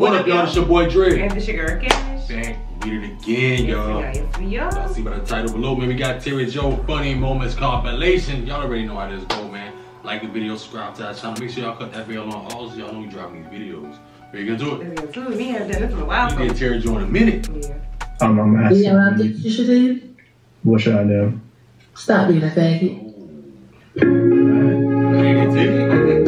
What, up, y'all? It's your boy Dre. And the sugar cash. Back with it again, y'all. Yes, we are. Y'all see by the title below, man. We got Terri Joe Funny Moments compilation. Y'all already know how this go, man. Like the video, subscribe to our channel. Make sure y'all cut that bell on all so y'all know we dropping these videos. Ready to get to it? Let's get to it. We haven't done this in a while. We did Terri Joe in a minute. Yeah. I'm a master. You know what I think you should do? What should I do? Stop being a faggot. Oh. Ready to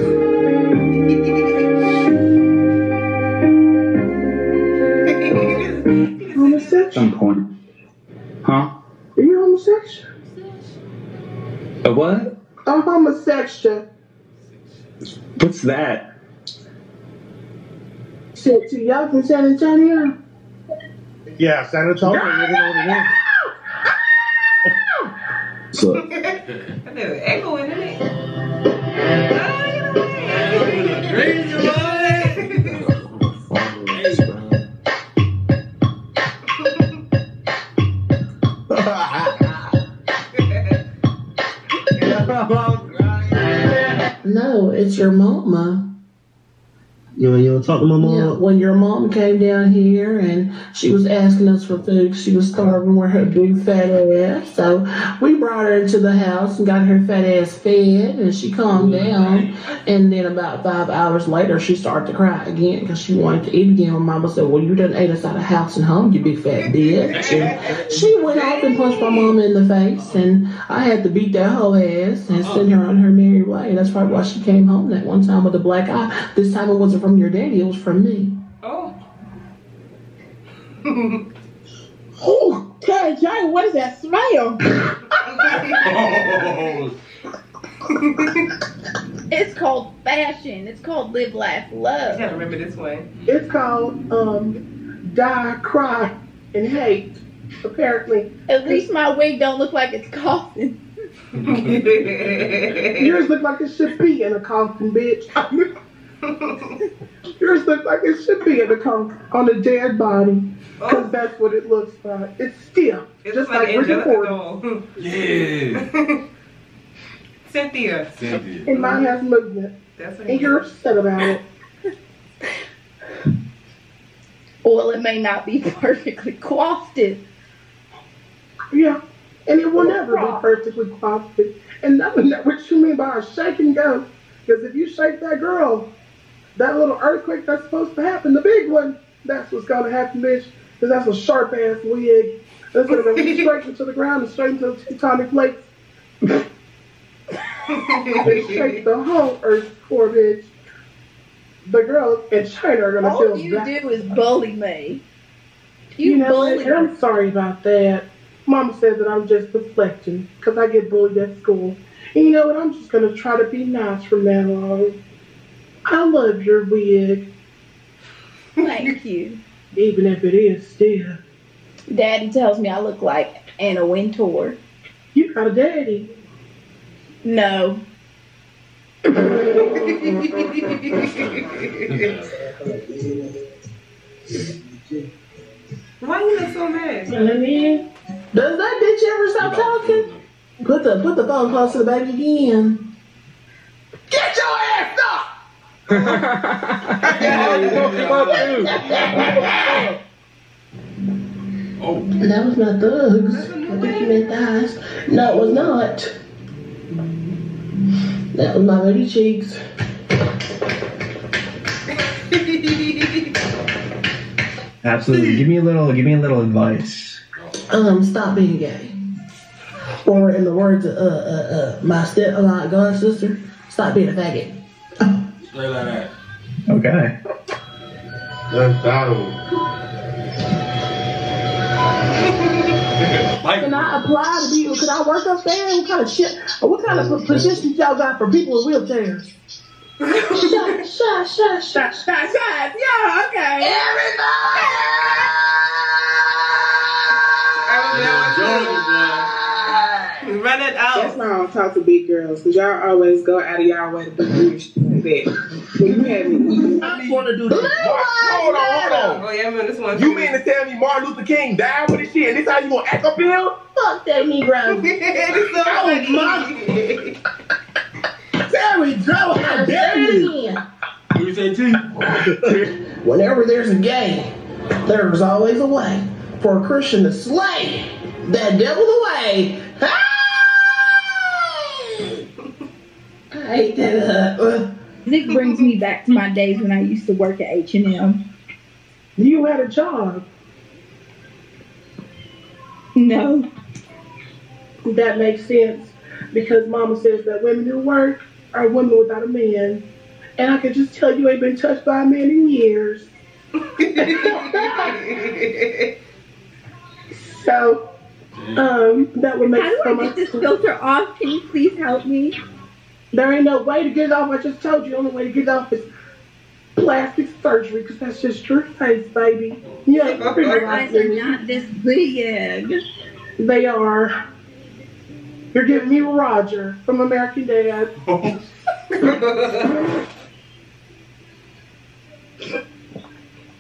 A what? I'm homosexual. What's that? Said to y'all from San Antonio. Yeah, San Antonio. You know what it is. So, That little echo in it. You you wanna talk to my mom? Yeah, when your mom came down here and she was asking us for food, she was starving with her big fat ass. So we brought her into the house and got her fat ass fed, and she calmed mm-hmm. down. And then about five hours later, she started to cry again because she wanted to eat again. My mama said, "Well, you done ate us out of house and home, you big fat bitch." And she went off and punched my mama in the face, and I had to beat that whole ass and send her on her merry way. That's probably why she came home that one time with a black eye. This time it wasn't from your daddy; it was from me. Oh. Oh, Terri Joe, what is that smell? Oh, It's called fashion. It's called live, laugh, I love. gotta remember this one. It's called um, die, cry, and hate. Apparently, At least my wig don't look like it's coughing. yours look like it should be in a coffin, bitch. yours looks like it should be in a coffin on a dead body, because oh. that's what it looks like. It's still It's just like like Rick and Angelica doll. yeah. Cynthia. Cynthia. And mine has movement, That's what and you're upset about it. Well, it may not be perfectly coiffed. Yeah, and it will never be perfectly coiffed. And that was what you mean by a shake and go. Because if you shake that girl, that little earthquake that's supposed to happen, the big one, that's what's gonna happen, bitch. Because that's a sharp ass wig. That's gonna go straight into the ground and straight into the tectonic plates. and shake the whole earth for bitch. The girls in China are gonna All feel you that. do is bully me. You, You know what? bully And I'm sorry about that. Mama said that I'm just deflecting because I get bullied at school. And you know what? I'm just going to try to be nice from now on. I love your wig, Thank you. even if it is still. Daddy tells me I look like Anna Wintour. You got a daddy. No. Why you look so mad? Does that bitch ever stop talking? Put the put the phone close to the baby again. Get your ass up! Oh, That was not thugs. I think you meant thighs. No, it was not. That was my booty cheeks. absolutely. Give me a little. Give me a little advice. Um, stop being gay. Or in the words of uh, uh, uh, my step uh, god sister, stop being a faggot. straight like that. Okay. That's battle. Mike, Can I apply to be? Can I work up there? What kind of shit? What kind of positions y'all got for people with wheelchairs? shut, shut, shut, shut, shut, shut. Yeah, okay. Run it out. That's why I don't talk to big girls, because y'all always go out of y'all way to do weird shit like that. When you have me, I want to do this. Hold on, hold on. Oh yeah, I remember this one. You mean to tell me Martin Luther King died with his shit, and this how you gonna act up here? Fuck that Negro. it's so Oh, funny. Terri Joe, how Say dare you? what you say, T? whenever there's a gay, there's always a way for a Christian to slay that devil away. Hey! I hate that. Uh, uh, This brings me back to my days when I used to work at H and M. You had a job. No, That makes sense because Mama says that women who work are women without a man, and I can just tell you ain't been touched by a man in years. So, um, that would make how do so I much get this filter off? Can you please help me? There ain't no way to get it off. I just told you the only way to get it off is plastic surgery because that's just your face, baby. You ain't pretty like eyes are not this big. They are. You're giving me Roger from American Dad.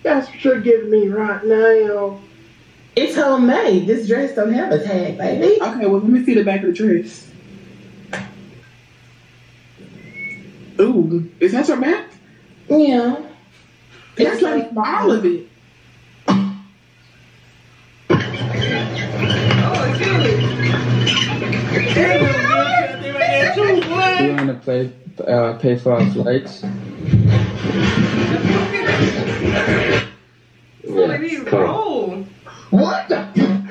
That's what you're giving me right now. it's homemade. This dress don't have a tag, baby. Okay, well, let me see the back of the dress. Ooh, is that your back? Yeah. That's like all of it. Oh, shoot. You want to play, uh, pay for our flights? Maybe roll. What the?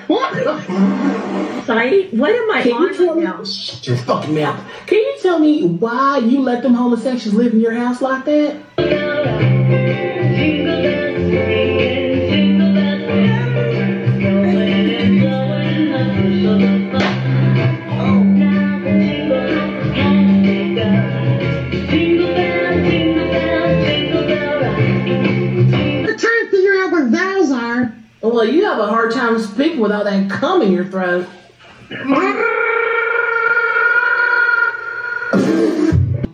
What the? Sorry, what am I Can you on tell right me? Shut your fucking mouth. Can you tell me why you let them homosexuals live in your house like that? I'm to figure out what vowels are. Well, you have a hard time speaking without that cum in your throat.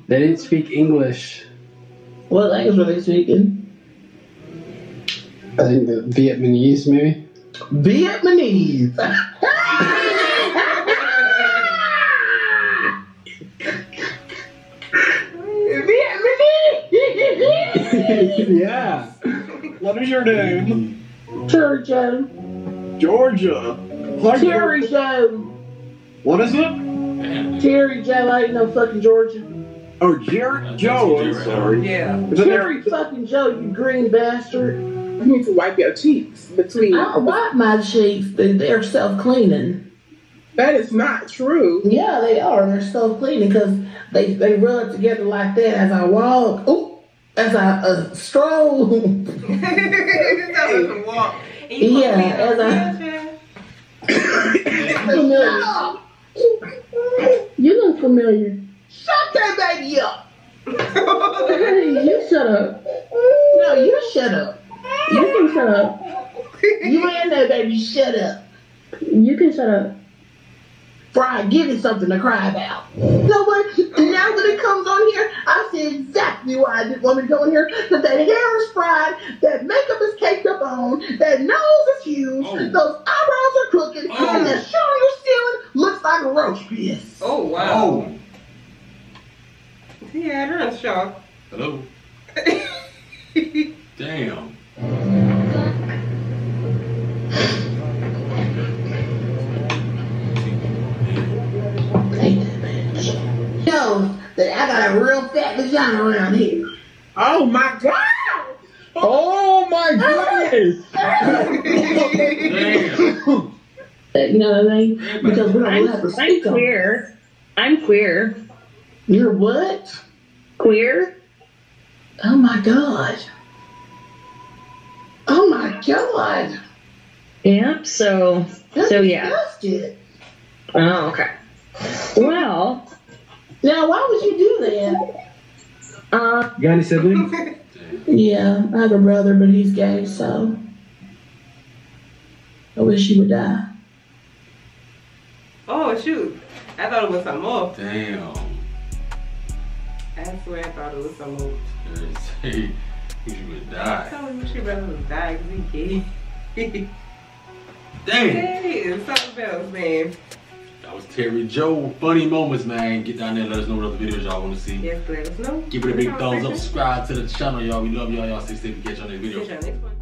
They didn't speak English. What language were they speaking? I think the Vietnamese, maybe. Vietnamese. Vietnamese. yeah. What is your name? Georgia. Georgia. Like Terri Joe. What is it? Terri Joe ain't no fucking Georgia. Oh, Jerry Joe. I'm sorry. Yeah. Is it fucking Joe, you green bastard. You need to wipe your cheeks between. I don't wipe my cheeks. They- They're self cleaning. That is not true. Yeah, they are. They're self cleaning because they they rub together like that as I walk. Ooh, as I uh, stroll. That was walk. Yeah, put me in as a I- familiar. You look familiar. Shut that baby up. Hey, you shut up. No, you shut up. You can shut up. You and that baby, shut up. You can shut up. Fry, give me something to cry about. You know what? Now that it comes on here, I see exactly why I didn't want to go in here. Because that hair is fried, that makeup is caked up on, that nose is huge, Oh. those eyebrows are crooked, Oh. and that shit on your ceiling looks like a roast piece. Oh, wow. Oh. He had her in shock. Hello. Damn. Hate that bitch. Knows that I got a real fat vagina around here. Oh my god! Oh my goodness! Damn. You know what I mean? Because we don't I'm, have to speak I'm speak on queer. I'm queer. You're what? Queer? Oh my god. Oh my god. Yeah, so, That's so yeah. disgusting. Oh, okay. Well, Now, why would you do that? uh, You got any siblings? Yeah, I have a brother, but he's gay, so I wish he would die. Oh, shoot. I thought it was some more. Damn. I swear I thought it was some more. Say, you would I die. told him she rather die because he gay. Damn. hey, something else, man. That was Terri Joe. Funny moments, man. Get down there. Let us know what other videos y'all want to see. Yes, let us know. Give it a big thumbs up. Subscribe to the channel, y'all. We love y'all. Y'all stay safe. Catch you on next video. Catch y'all next one.